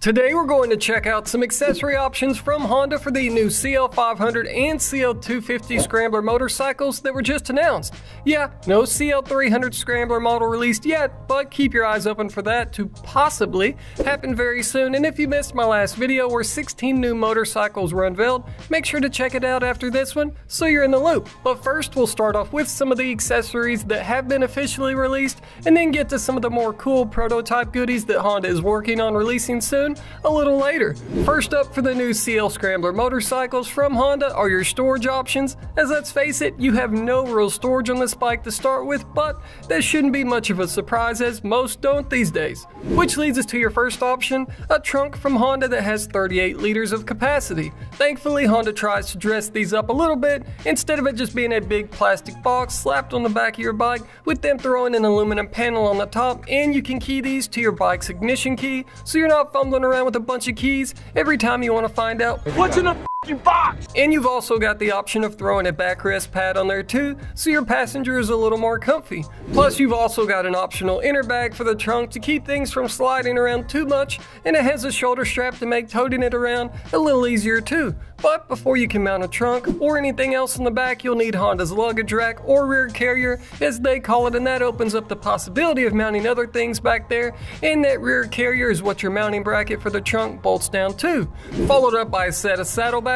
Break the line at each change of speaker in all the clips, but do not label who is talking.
Today we're going to check out some accessory options from Honda for the new CL500 and CL250 Scrambler motorcycles that were just announced. Yeah, no CL300 Scrambler model released yet, but keep your eyes open for that to possibly happen very soon. And if you missed my last video where 16 new motorcycles were unveiled, make sure to check it out after this one so you're in the loop. But first we'll start off with some of the accessories that have been officially released and then get to some of the more cool prototype goodies that Honda is working on releasing soon a little later. First up for the new CL Scrambler motorcycles from Honda are your storage options, as let's face it, you have no real storage on this bike to start with, but that shouldn't be much of a surprise as most don't these days. Which leads us to your first option, a trunk from Honda that has 38 liters of capacity. Thankfully, Honda tries to dress these up a little bit, instead of it just being a big plastic box slapped on the back of your bike, with them throwing an aluminum panel on the top, and you can key these to your bike's ignition key, so you're not fumbling around with a bunch of keys every time you want to find out.
What's in box.
And you've also got the option of throwing a backrest pad on there too, so your passenger is a little more comfy. Plus you've also got an optional inner bag for the trunk to keep things from sliding around too much, and it has a shoulder strap to make toting it around a little easier too. But before you can mount a trunk or anything else in the back, you'll need Honda's luggage rack or rear carrier, as they call it, and that opens up the possibility of mounting other things back there. And that rear carrier is what your mounting bracket for the trunk bolts down to. Followed up by a set of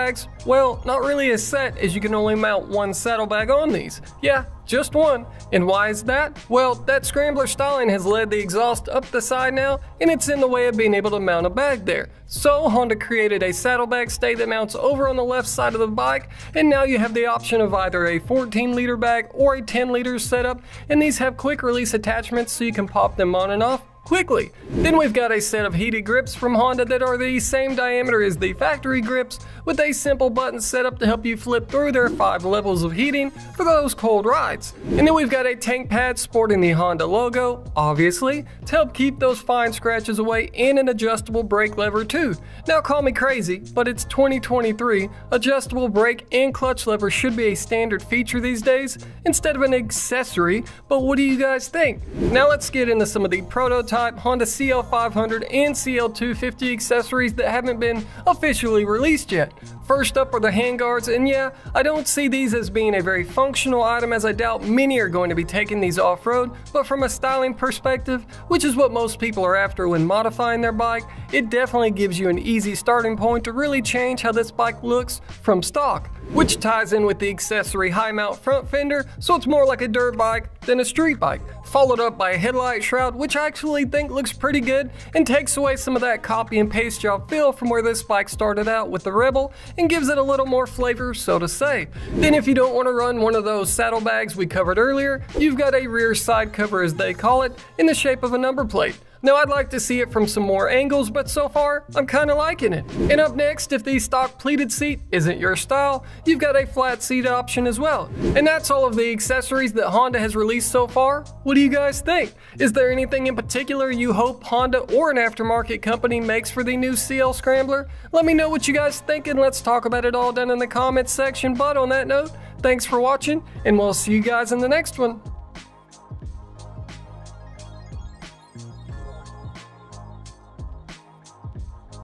saddlebags. Well, not really a set, as you can only mount one saddlebag on these. Yeah, just one. And why is that? Well, that scrambler styling has led the exhaust up the side now, and it's in the way of being able to mount a bag there. So Honda created a saddlebag stay that mounts over on the left side of the bike, and now you have the option of either a 14 liter bag or a 10 liter setup, and these have quick release attachments so you can pop them on and off quickly. Then we've got a set of heated grips from Honda that are the same diameter as the factory grips with a simple button setup to help you flip through their five levels of heating for those cold rides. And then we've got a tank pad sporting the Honda logo, obviously, to help keep those fine scratches away and an adjustable brake lever too. Now call me crazy, but it's 2023, adjustable brake and clutch lever should be a standard feature these days instead of an accessory, but what do you guys think? Now let's get into some of the prototypes Honda CL500 and CL250 accessories that haven't been officially released yet. First up are the handguards, and yeah, I don't see these as being a very functional item as I doubt many are going to be taking these off-road, but from a styling perspective, which is what most people are after when modifying their bike, it definitely gives you an easy starting point to really change how this bike looks from stock, which ties in with the accessory high mount front fender, so it's more like a dirt bike than a street bike, followed up by a headlight shroud, which I actually think looks pretty good and takes away some of that copy and paste job feel from where this bike started out with the Rebel and gives it a little more flavor, so to say. Then if you don't want to run one of those saddlebags we covered earlier, you've got a rear side cover as they call it, in the shape of a number plate. Now I'd like to see it from some more angles, but so far, I'm kinda liking it. And up next, if the stock pleated seat isn't your style, you've got a flat seat option as well. And that's all of the accessories that Honda has released so far. What do you guys think? Is there anything in particular you hope Honda or an aftermarket company makes for the new CL Scrambler? Let me know what you guys think and let's talk about it all down in the comments section. But on that note, thanks for watching and we'll see you guys in the next one.